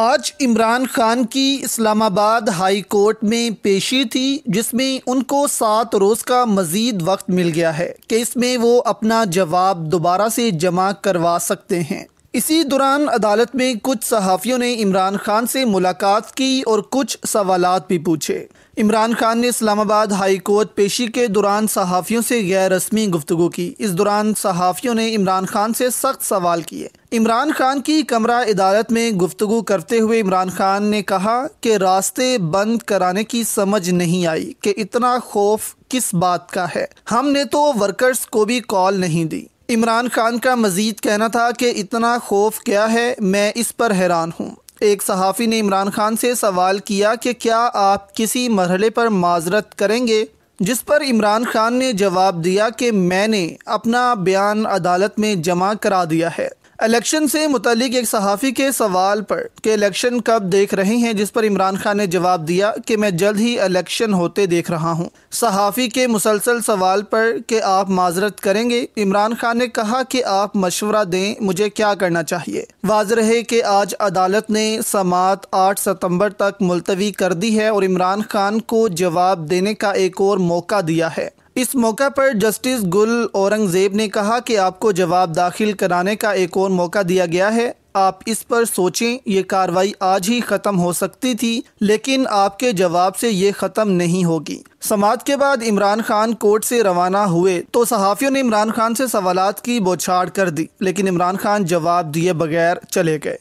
आज इमरान खान की Islamabad high court में पेशी थी, जिसमें उनको सात रोज़ का मज़ीद वक्त मिल गया है, कि इसमें वो अपना जवाब दोबारा से जमा करवा सकते हैं। इसी दौरान अदालत में कुछ सहाफ़ियों ने इमरान खान से मुलाकात की और कुछ सवालात भी पूछे। इमरान खान ने इस्लामाबाद हाई कोर्ट पेशी के दौरान सहाफ़ियों से गैर रस्मी गुफ्तु की। इस दौरान सहाफ़ियों ने इमरान खान से सख्त सवाल किए। इमरान खान की कमरा अदालत में गुफ्तु करते हुए इमरान खान ने कहा कि रास्ते बंद कराने की समझ नहीं आई कि इतना खौफ किस बात का है। हमने तो वर्कर्स को भी कॉल नहीं दी। इमरान खान का मजीद कहना था कि इतना खौफ क्या है, मैं इस पर हैरान हूँ। एक सहाफ़ी ने इमरान खान से सवाल किया कि क्या आप किसी मरहले पर माजरत करेंगे? जिस पर इमरान खान ने जवाब दिया कि मैंने अपना बयान अदालत में जमा करा दिया है। इलेक्शन से मुतलिक एक सहाफ़ी के सवाल पर, कि इलेक्शन कब देख रहे हैं, जिस पर इमरान खान ने जवाब दिया कि मैं जल्द ही इलेक्शन होते देख रहा हूँ। सहाफ़ी के मुसलसल सवाल पर कि आप माजरत करेंगे? इमरान खान ने कहा कि आप मशवरा दें, मुझे क्या करना चाहिए? वाज रहे कि आज अदालत ने समात आठ सितंबर तक मुलतवी कर दी है और इमरान खान को जवाब देने का एक और मौका दिया है। इस मौका पर जस्टिस गुल औरंगज़ेब ने कहा कि आपको जवाब दाखिल कराने का एक और मौका दिया गया है। आप इस पर सोचें, ये कार्रवाई आज ही ख़त्म हो सकती थी, लेकिन आपके जवाब से ये ख़त्म नहीं होगी। समाज के बाद इमरान खान कोर्ट से रवाना हुए तो सहाफ़ियों ने इमरान खान से सवालत की बौछाड़ कर दी, लेकिन इमरान खान जवाब दिए बगैर चले गए।